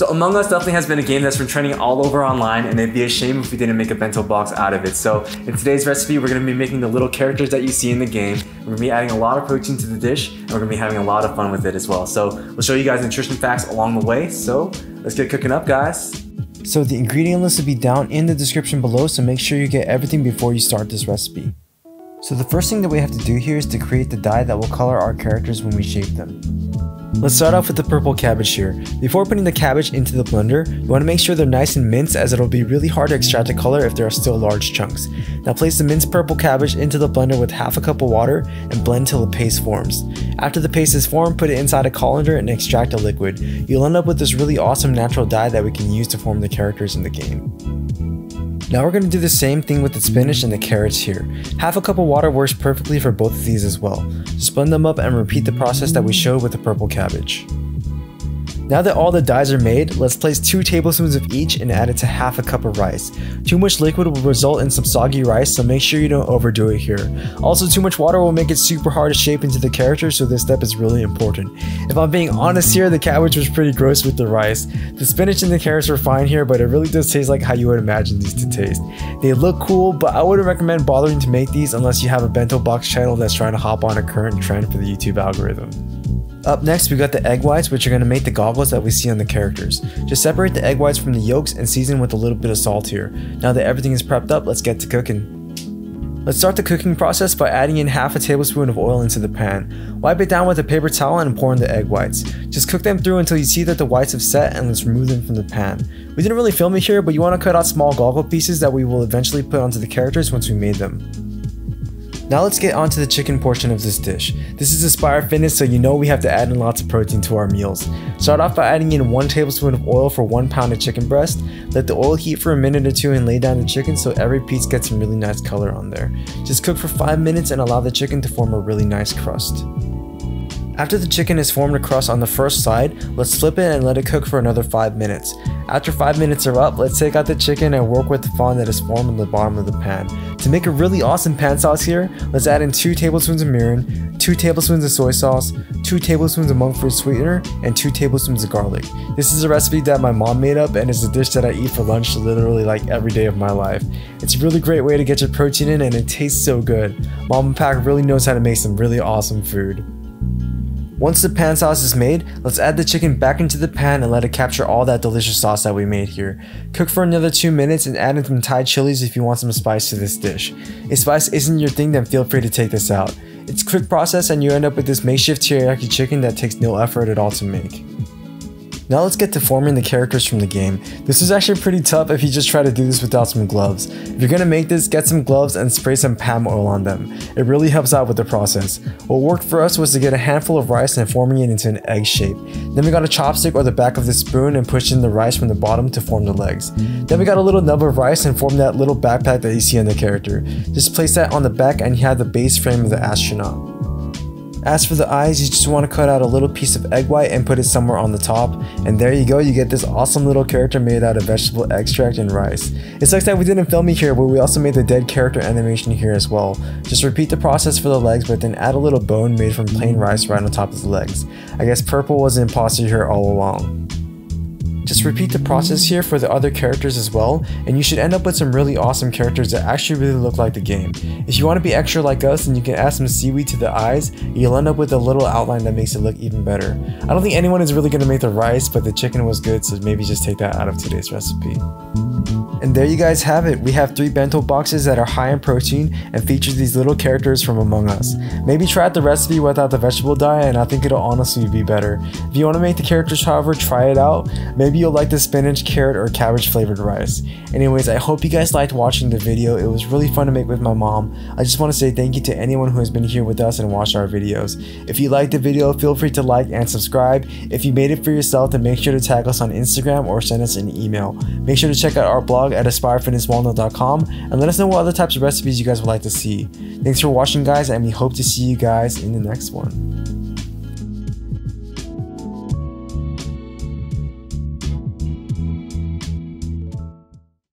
So Among Us definitely has been a game that's been trending all over online and it'd be a shame if we didn't make a bento box out of it. So in today's recipe, we're gonna be making the little characters that you see in the game. We're gonna be adding a lot of protein to the dish and we're gonna be having a lot of fun with it as well. So we'll show you guys nutrition facts along the way. So let's get cooking up guys. So the ingredient list will be down in the description below, so make sure you get everything before you start this recipe. So the first thing that we have to do here is to create the dye that will color our characters when we shape them. Let's start off with the purple cabbage here. Before putting the cabbage into the blender, you want to make sure they're nice and minced as it'll be really hard to extract the color if there are still large chunks. Now place the minced purple cabbage into the blender with half a cup of water and blend till the paste forms. After the paste is formed, put it inside a colander and extract the liquid. You'll end up with this really awesome natural dye that we can use to form the characters in the game. Now we're going to do the same thing with the spinach and the carrots here. Half a cup of water works perfectly for both of these as well. Blend them up and repeat the process that we showed with the purple cabbage. Now that all the dyes are made, let's place 2 tablespoons of each and add it to half a cup of rice. Too much liquid will result in some soggy rice, so make sure you don't overdo it here. Also, too much water will make it super hard to shape into the character, so this step is really important. If I'm being honest here, the cabbage was pretty gross with the rice. The spinach and the carrots were fine here, but it really does taste like how you would imagine these to taste. They look cool, but I wouldn't recommend bothering to make these unless you have a bento box channel that's trying to hop on a current trend for the YouTube algorithm. Up next, we got the egg whites, which are going to make the goggles that we see on the characters. Just separate the egg whites from the yolks and season with a little bit of salt here. Now that everything is prepped up, let's get to cooking. Let's start the cooking process by adding in half a tablespoon of oil into the pan. Wipe it down with a paper towel and pour in the egg whites. Just cook them through until you see that the whites have set and let's remove them from the pan. We didn't really film it here, but you want to cut out small goggle pieces that we will eventually put onto the characters once we made them. Now let's get onto the chicken portion of this dish. This is Aspire Fitness so you know we have to add in lots of protein to our meals. Start off by adding in 1 tablespoon of oil for 1 pound of chicken breast. Let the oil heat for a minute or two and lay down the chicken so every piece gets some really nice color on there. Just cook for 5 minutes and allow the chicken to form a really nice crust. After the chicken has formed a crust on the first side, let's flip it and let it cook for another 5 minutes. After 5 minutes are up, let's take out the chicken and work with the fond that is formed on the bottom of the pan. To make a really awesome pan sauce here, let's add in 2 tablespoons of mirin, 2 tablespoons of soy sauce, 2 tablespoons of monk fruit sweetener, and 2 tablespoons of garlic. This is a recipe that my mom made up and is a dish that I eat for lunch literally like every day of my life. It's a really great way to get your protein in and it tastes so good. Mom and Pak really knows how to make some really awesome food. Once the pan sauce is made, let's add the chicken back into the pan and let it capture all that delicious sauce that we made here. Cook for another 2 minutes and add in some Thai chilies if you want some spice to this dish. If spice isn't your thing then feel free to take this out. It's a quick process and you end up with this makeshift teriyaki chicken that takes no effort at all to make. Now let's get to forming the characters from the game. This is actually pretty tough if you just try to do this without some gloves. If you're gonna make this, get some gloves and spray some palm oil on them. It really helps out with the process. What worked for us was to get a handful of rice and forming it into an egg shape. Then we got a chopstick or the back of the spoon and pushed in the rice from the bottom to form the legs. Then we got a little nub of rice and formed that little backpack that you see on the character. Just place that on the back and you have the base frame of the astronaut. As for the eyes, you just want to cut out a little piece of egg white and put it somewhere on the top. And there you go, you get this awesome little character made out of vegetable extract and rice. It sucks that we didn't film it here, but we also made the dead character animation here as well. Just repeat the process for the legs, but then add a little bone made from plain rice right on top of the legs. I guess purple was an imposter here all along. Just repeat the process here for the other characters as well, and you should end up with some really awesome characters that actually really look like the game. If you want to be extra like us, and you can add some seaweed to the eyes, you'll end up with a little outline that makes it look even better. I don't think anyone is really going to make the rice, but the chicken was good, so maybe just take that out of today's recipe. And there you guys have it. We have three bento boxes that are high in protein and features these little characters from Among Us. Maybe try out the recipe without the vegetable dye and I think it'll honestly be better. If you want to make the characters however, try it out. Maybe you'll like the spinach, carrot, or cabbage flavored rice. Anyways, I hope you guys liked watching the video. It was really fun to make with my mom. I just want to say thank you to anyone who has been here with us and watched our videos. If you liked the video, feel free to like and subscribe. If you made it for yourself, then make sure to tag us on Instagram or send us an email. Make sure to check out our blog at aspirefitnesswalnut.com and let us know what other types of recipes you guys would like to see. Thanks for watching guys and we hope to see you guys in the next one.